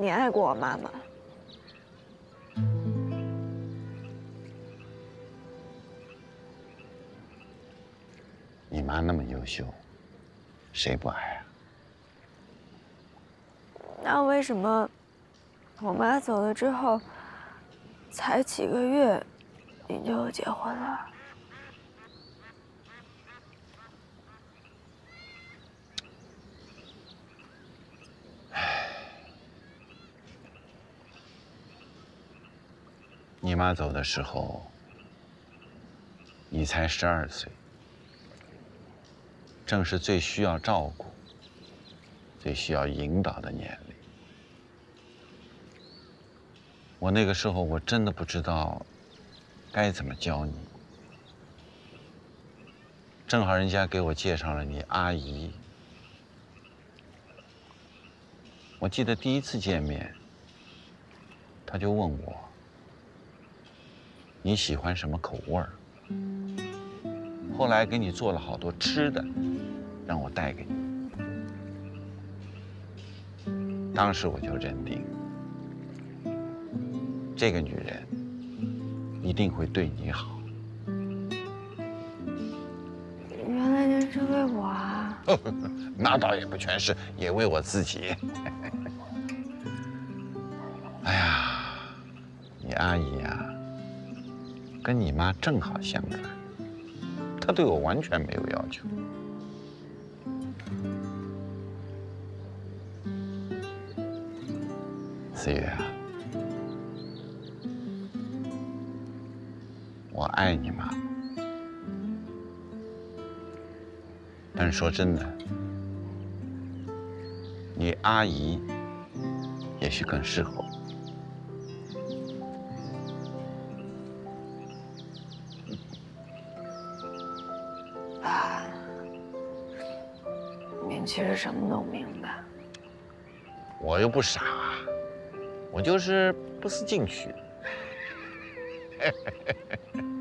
你爱过我妈吗？你妈那么优秀，谁不爱啊？那为什么我妈走了之后，才几个月，你就结婚了？你妈走的时候，你才十二岁，正是最需要照顾、最需要引导的年龄。我那个时候我真的不知道该怎么教你。正好人家给我介绍了你阿姨，我记得第一次见面，他就问我。你喜欢什么口味儿？后来给你做了好多吃的，让我带给你。当时我就认定，这个女人一定会对你好。原来您是为我啊？那倒也不全是，也为我自己。哎呀，你阿姨呀。跟你妈正好相反，她对我完全没有要求。思月啊，我爱你妈，但是说真的，你阿姨也许更适合我爸，您。其实什么都明白，我又不傻，我就是不思进取。